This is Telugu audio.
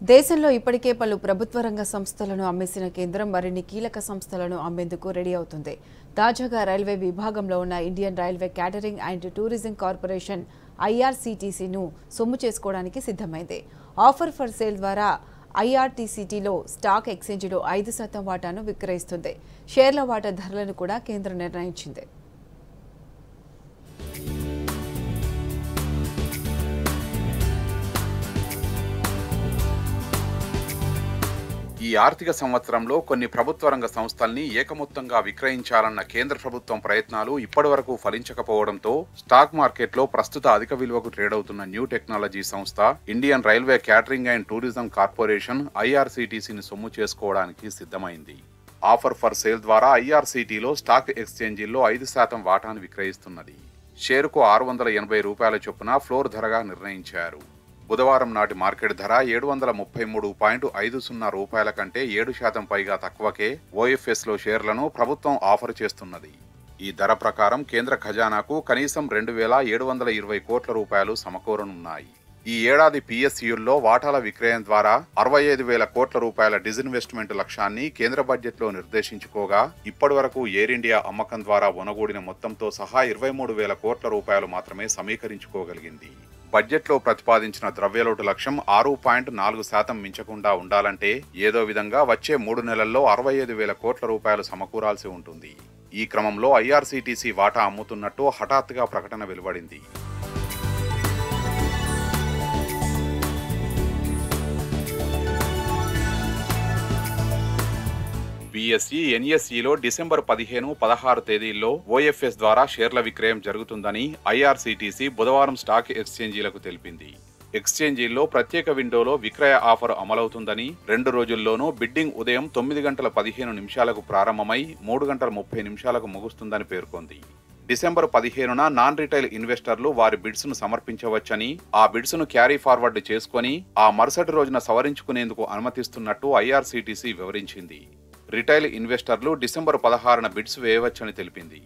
దేశంలో ఇప్పటికే పలు ప్రభుత్వ రంగ సంస్థలను అమ్మేసిన కేంద్రం మరిన్ని కీలక సంస్థలను అమ్మేందుకు రెడీ అవుతుంది. తాజాగా రైల్వే విభాగంలో ఉన్న Indian railway catering and tourism corporation ఐఆర్సీటీసీను సొమ్ము చేసుకోవడానికి సిద్ధమైంది. ఆఫర్ ఫర్ సేల్ ద్వారా ఐఆర్టీసీటీలో స్టాక్ ఎక్స్చేంజ్లో ఐదు శాతం వాటాను విక్రయిస్తుంది. షేర్ల వాటా ధరలను కూడా కేంద్రం నిర్ణయించింది. ఈ ఆర్థిక సంవత్సరంలో కొన్ని ప్రభుత్వ రంగ సంస్థల్ని ఏకమొత్తంగా విక్రయించాలన్న కేంద్ర ప్రభుత్వం ప్రయత్నాలు ఇప్పటివరకు ఫలించకపోవడంతో స్టాక్ మార్కెట్లో ప్రస్తుత అధిక విలువకు ట్రేడ్ అవుతున్న న్యూ టెక్నాలజీ సంస్థ Indian railway catering and tourism corporation ఐఆర్సీటీసీని సొమ్ము చేసుకోవడానికి సిద్ధమైంది. ఆఫర్ ఫర్ సేల్ ద్వారా ఐఆర్సీటీలో స్టాక్ ఎక్స్చేంజీల్లో ఐదు శాతం వాటాను విక్రయిస్తున్నది. షేరుకు ఆరు వందల ఎనభై రూపాయల చొప్పున ఫ్లోర్ ధరగా నిర్ణయించారు. బుధవారం నాటి మార్కెట్ ధర ఏడు వందల ముప్పై మూడు పాయింట్ ఐదు సున్నా రూపాయల కంటే ఏడు శాతం పైగా తక్కువకే ఓఎఫ్ఎస్లో షేర్లను ప్రభుత్వం ఆఫర్ చేస్తున్నది. ఈ ధర ప్రకారం కేంద్ర ఖజానాకు కనీసం రెండు వేల ఏడు వందల ఇరవై కోట్ల రూపాయలు సమకూరనున్నాయి. ఈ ఏడాది పిఎస్యుల్లో వాటాల విక్రయం ద్వారా అరవై ఐదు వేల కోట్ల రూపాయల డిజిన్వెస్ట్మెంట్ లక్ష్యాన్ని కేంద్ర బడ్జెట్లో నిర్దేశించుకోగా ఇప్పటి వరకు ఎయిర్ ఇండియా అమ్మకం ద్వారా ఒనగూడిన మొత్తంతో సహా ఇరవై మూడు వేల కోట్ల రూపాయలు మాత్రమే సమీకరించుకోగలిగింది. బడ్జెట్లో ప్రతిపాదించిన ద్రవ్యలోటు లక్ష్యం ఆరు పాయింట్ నాలుగు శాతం మించకుండా ఉండాలంటే ఏదో విధంగా వచ్చే మూడు నెలల్లో అరవై ఐదు వేల కోట్ల రూపాయలు సమకూరాల్సి ఉంటుంది. ఈ క్రమంలో ఐఆర్సీటీసీ వాటా అమ్ముతున్నట్టు హఠాత్తుగా ప్రకటన వెలువడింది. బిఎస్ఈ ఎన్ఎస్ఈలో డిసెంబర్ పదిహేను పదహారు తేదీల్లో ఓఎఫ్ఎస్ ద్వారా షేర్ల విక్రయం జరుగుతుందని ఐఆర్సీటీసీ బుధవారం స్టాక్ ఎక్స్చేంజీలకు తెలిపింది. ఎక్స్చేంజీల్లో ప్రత్యేక విండోలో విక్రయ ఆఫర్ అమలవుతుందని రెండు రోజుల్లోనూ బిడ్డింగ్ ఉదయం తొమ్మిది గంటల పదిహేను నిమిషాలకు ప్రారంభమై మూడు గంటల ముప్పై నిమిషాలకు ముగుస్తుందని పేర్కొంది. డిసెంబర్ పదిహేనున నాన్ రిటైల్ ఇన్వెస్టర్లు వారి బిడ్స్ను సమర్పించవచ్చని ఆ బిడ్స్ను క్యారీ ఫార్వర్డ్ చేసుకుని ఆ మరుసటి రోజున సవరించుకునేందుకు అనుమతిస్తున్నట్టు ఐఆర్సీటీసీ వివరించింది. రిటైల్ ఇన్వెస్టర్లు డిసెంబర్ పదహారున బిడ్స్ వేయవచ్చని తెలిపింది.